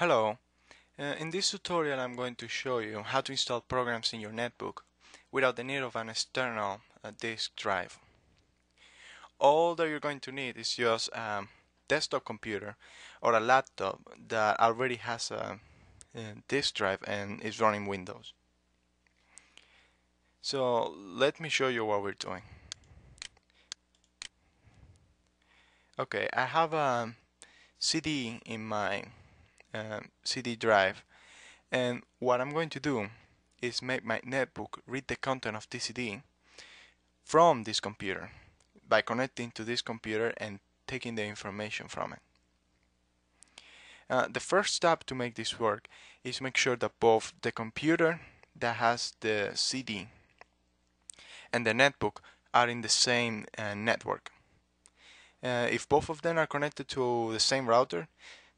Hello, uh, in this tutorial I'm going to show you how to install programs in your netbook without the need of an external uh, disk drive. All that you're going to need is just a desktop computer or a laptop that already has a, a disk drive and is running Windows. So let me show you what we're doing. Okay, I have a CD in my uh, CD drive and what I'm going to do is make my netbook read the content of this CD from this computer by connecting to this computer and taking the information from it. Uh, the first step to make this work is make sure that both the computer that has the CD and the netbook are in the same uh, network. Uh, if both of them are connected to the same router,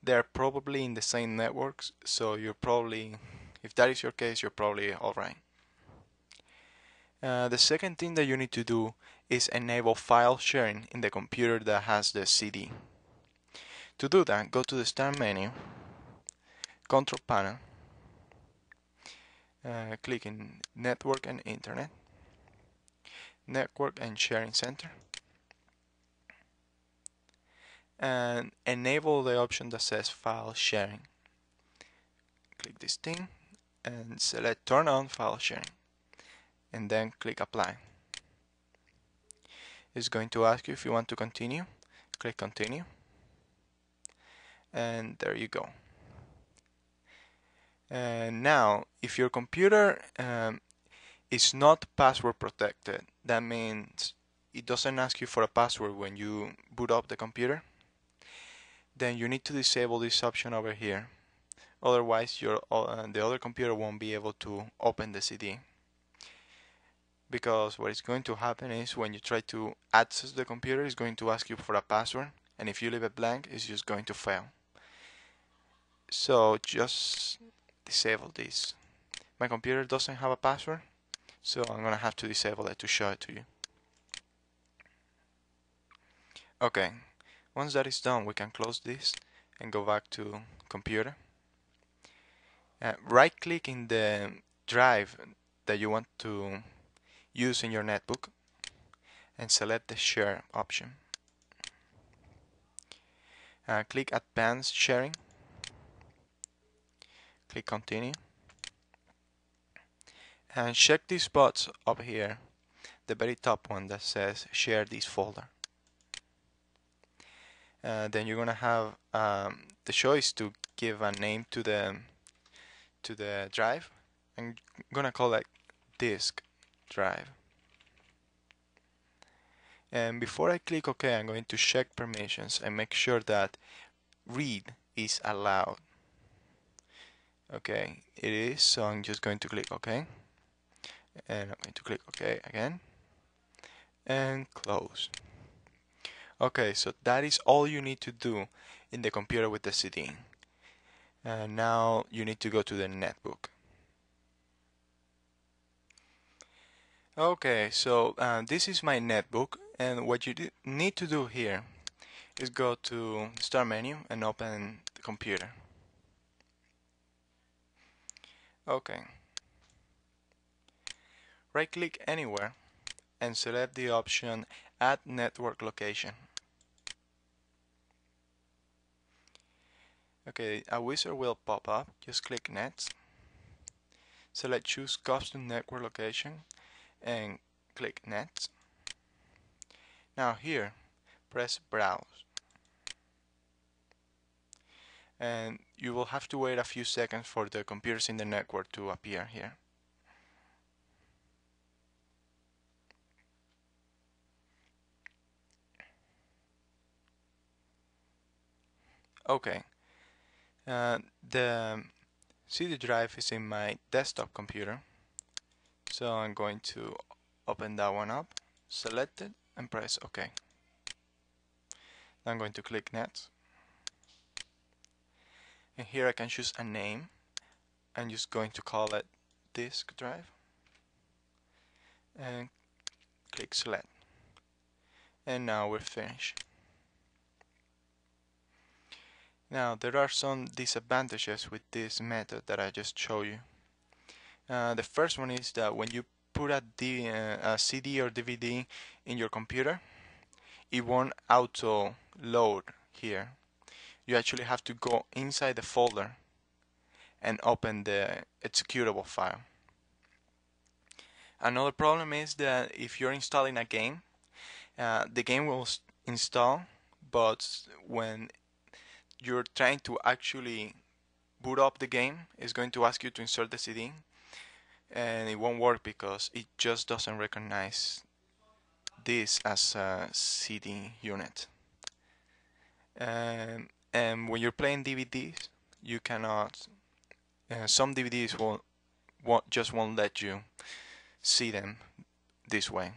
they're probably in the same networks so you're probably if that is your case you're probably alright uh, the second thing that you need to do is enable file sharing in the computer that has the CD to do that go to the start menu control panel uh, click in network and internet network and sharing center and enable the option that says file sharing. Click this thing and select turn on file sharing and then click apply. It's going to ask you if you want to continue. Click continue and there you go. And now if your computer um, is not password protected that means it doesn't ask you for a password when you boot up the computer then you need to disable this option over here. Otherwise your uh, the other computer won't be able to open the CD because what is going to happen is when you try to access the computer it's going to ask you for a password and if you leave it blank it's just going to fail. So just disable this. My computer doesn't have a password so I'm gonna have to disable it to show it to you. Okay once that is done, we can close this and go back to computer. Uh, right click in the drive that you want to use in your netbook and select the share option. Uh, click advanced sharing click continue and check these box up here the very top one that says share this folder uh, then you're gonna have um, the choice to give a name to the to the drive. I'm gonna call it disk drive. And before I click OK I'm going to check permissions and make sure that read is allowed. Okay it is so I'm just going to click OK. And I'm going to click OK again. And close Okay, so that is all you need to do in the computer with the CD. And now you need to go to the netbook. Okay, so uh, this is my netbook and what you need to do here is go to the start menu and open the computer. Okay. Right click anywhere and select the option add network location. Okay, a wizard will pop up. Just click Next. Select Choose Custom Network Location and click Next. Now here, press Browse. And you will have to wait a few seconds for the computers in the network to appear here. Okay, uh, the CD drive is in my desktop computer. So I'm going to open that one up select it and press OK. I'm going to click next and here I can choose a name. I'm just going to call it disk drive. And click select. And now we're finished Now there are some disadvantages with this method that I just showed you. Uh, the first one is that when you put a, D, uh, a CD or DVD in your computer, it won't auto load here. You actually have to go inside the folder and open the executable file. Another problem is that if you're installing a game, uh, the game will install, but when you're trying to actually boot up the game, it's going to ask you to insert the CD, and it won't work because it just doesn't recognize this as a CD unit. Um, and when you're playing DVDs, you cannot. Uh, some DVDs will, won't just won't let you see them this way.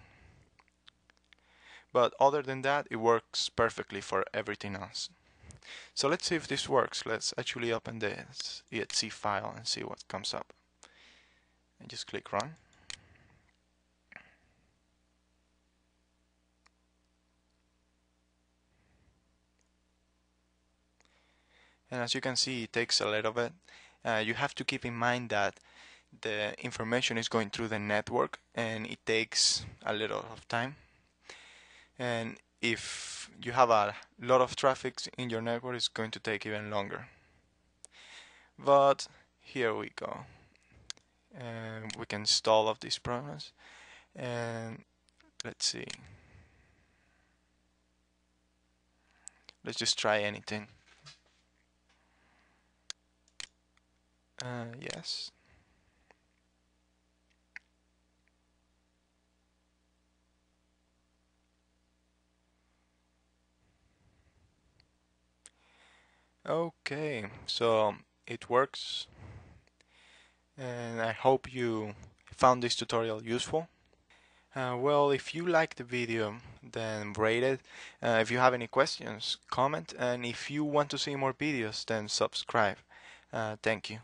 But other than that, it works perfectly for everything else. So let's see if this works. Let's actually open the exe file and see what comes up. And just click run. and as you can see it takes a little bit uh, you have to keep in mind that the information is going through the network and it takes a little of time and if you have a lot of traffic in your network it's going to take even longer. But here we go. We can install of these programs. And let's see. Let's just try anything. Uh, yes. Okay, so it works and I hope you found this tutorial useful. Uh, well, if you liked the video, then rate it. Uh, if you have any questions, comment. And if you want to see more videos, then subscribe. Uh, thank you.